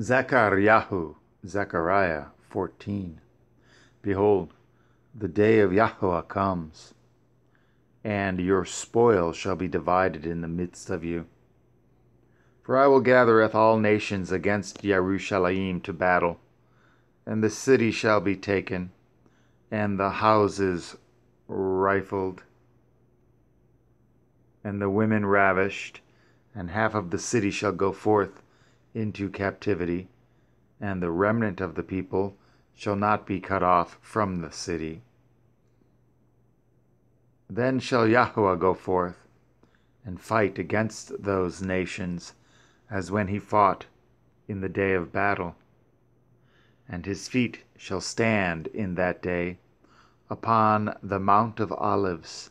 Zechariah, Zechariah 14. Behold, the day of Yahweh comes, and your spoil shall be divided in the midst of you. For I will gathereth all nations against Jerusalem to battle, and the city shall be taken, and the houses rifled, and the women ravished, and half of the city shall go forth into captivity, and the remnant of the people shall not be cut off from the city. Then shall Yahweh go forth and fight against those nations as when he fought in the day of battle. And his feet shall stand in that day upon the Mount of Olives,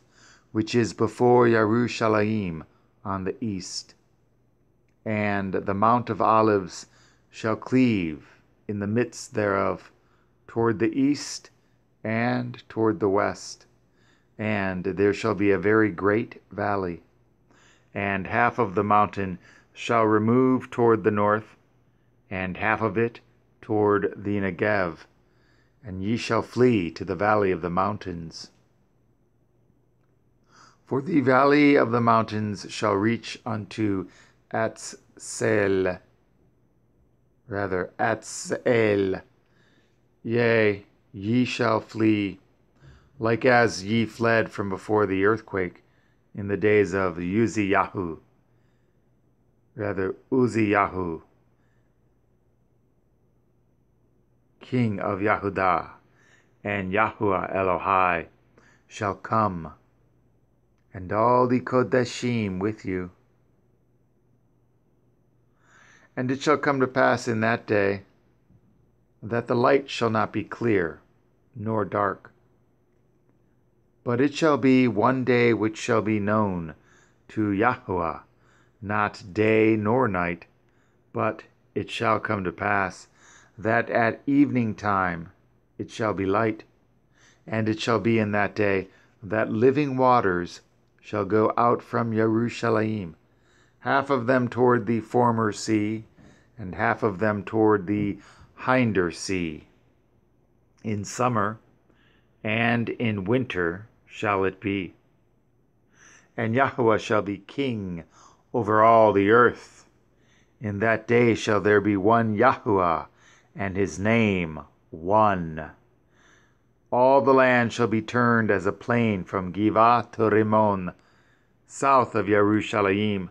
which is before Jerusalem on the east and the Mount of Olives shall cleave in the midst thereof toward the east and toward the west, and there shall be a very great valley, and half of the mountain shall remove toward the north, and half of it toward the Negev, and ye shall flee to the valley of the mountains. For the valley of the mountains shall reach unto Atsel, rather Atzel. Yea, ye shall flee, like as ye fled from before the earthquake in the days of Uzziyahu, rather Uzziyahu, king of Yahudah, and Yahuwah Elohai shall come, and all the Kodeshim with you. And it shall come to pass in that day that the light shall not be clear, nor dark. But it shall be one day which shall be known to Yahweh, not day nor night, but it shall come to pass that at evening time it shall be light. And it shall be in that day that living waters shall go out from Jerusalem half of them toward the former sea, and half of them toward the hinder sea. In summer and in winter shall it be. And Yahweh shall be king over all the earth. In that day shall there be one Yahweh, and his name one. All the land shall be turned as a plain from Givah to Rimmon, south of Jerusalem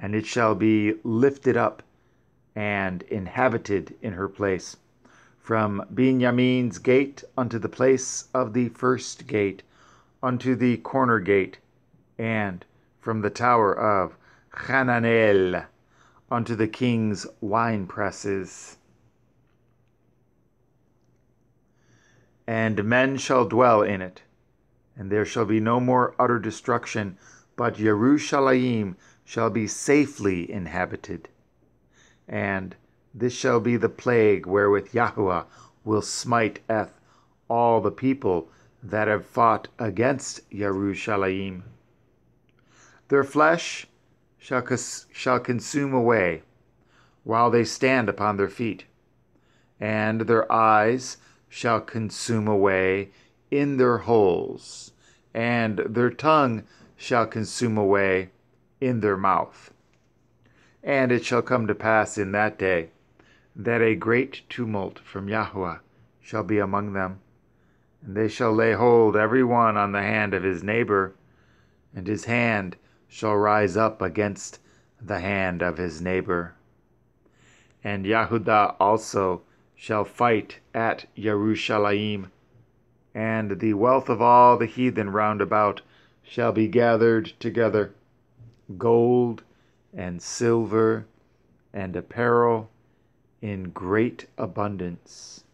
and it shall be lifted up and inhabited in her place. From Benjamin's gate unto the place of the first gate, unto the corner gate, and from the tower of Hananel unto the king's wine presses. And men shall dwell in it, and there shall be no more utter destruction, but Jerusalem shall be safely inhabited. And this shall be the plague wherewith Yahweh will smite eth all the people that have fought against Jerusalem. Their flesh shall, cons- shall consume away while they stand upon their feet, and their eyes shall consume away in their holes, and their tongue shall consume away in their mouth. And it shall come to pass in that day that a great tumult from Yahweh shall be among them, and they shall lay hold every one on the hand of his neighbor, and his hand shall rise up against the hand of his neighbor. And Yahudah also shall fight at Jerusalem, and the wealth of all the heathen round about shall be gathered together gold and silver and apparel in great abundance.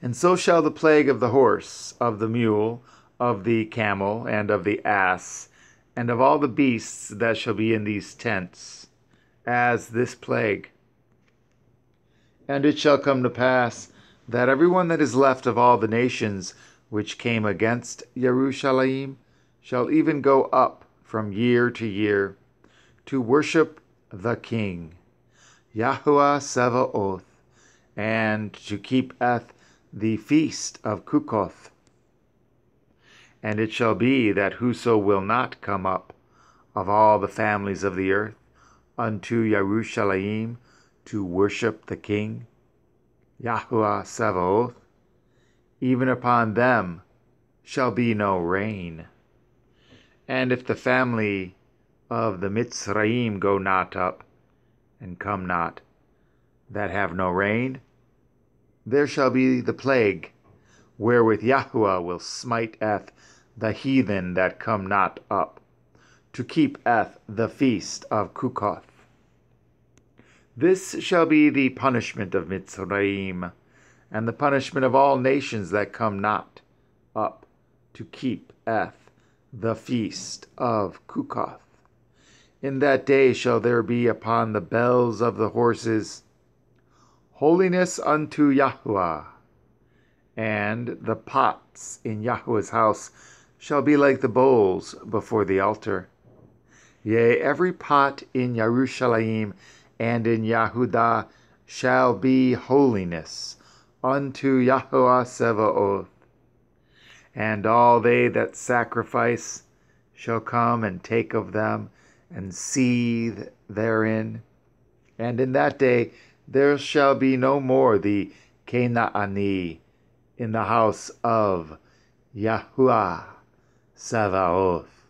And so shall the plague of the horse, of the mule, of the camel, and of the ass, and of all the beasts that shall be in these tents, as this plague. And it shall come to pass that every one that is left of all the nations which came against Jerusalem shall even go up from year to year to worship the King. Yahuwah Sevaoth, and to keepeth the feast of Sukkoth. And it shall be that whoso will not come up of all the families of the earth unto Jerusalem to worship the King, Yahuwah Sevaoth, even upon them shall be no rain. And if the family of the Mitzrayim go not up, and come not, that have no rain, there shall be the plague, wherewith Yahuwah will smite eth the heathen that come not up, to keep eth the feast of Sukkoth. This shall be the punishment of Mitzrayim, and the punishment of all nations that come not up to keep eth the feast of Sukkoth. In that day shall there be upon the bells of the horses holiness unto Yahuwah, and the pots in Yahuwah's house shall be like the bowls before the altar. Yea, every pot in Jerusalem and in Yahudah shall be holiness unto Yahuwah Sevaoth. And all they that sacrifice shall come and take of them and seethe therein. And in that day there shall be no more the Canaani in the house of Yahuwah Sabaoth.